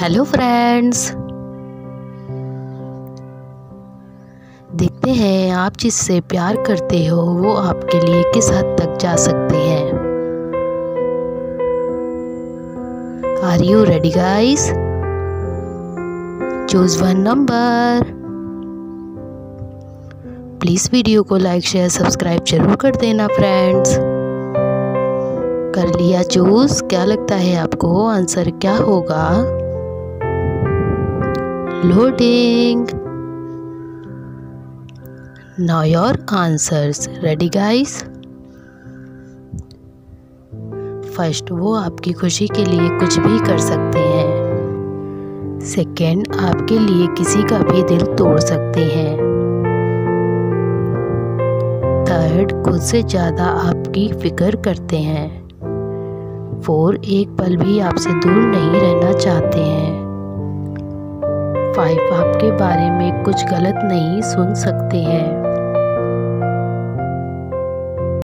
Hello friends देखते हैं आप जिससे प्यार करते हो, वो आपके लिए किस हद तक जा सकते हैं। Are you ready guys choose one number please video को लाइक शेयर सब्सक्राइब ज़रूर कर देना फ्रेंड्स कर लिया चूज़ क्या लगता है आपको? आंसर क्या होगा? Loading now your answers. Ready, guys? First वो आपकी खुशी के लिए कुछ भी कर सकते हैं। सेकंड आपके लिए किसी का भी दिल तोड़ सकते हैं। थर्ड खुद से ज़्यादा आपकी फ़िक्र करते हैं। फोर एक पल भी आपसे दूर नहीं रहना चाहते हैं। फाइव आपके बारे में कुछ गलत नहीं सुन सकते हैं।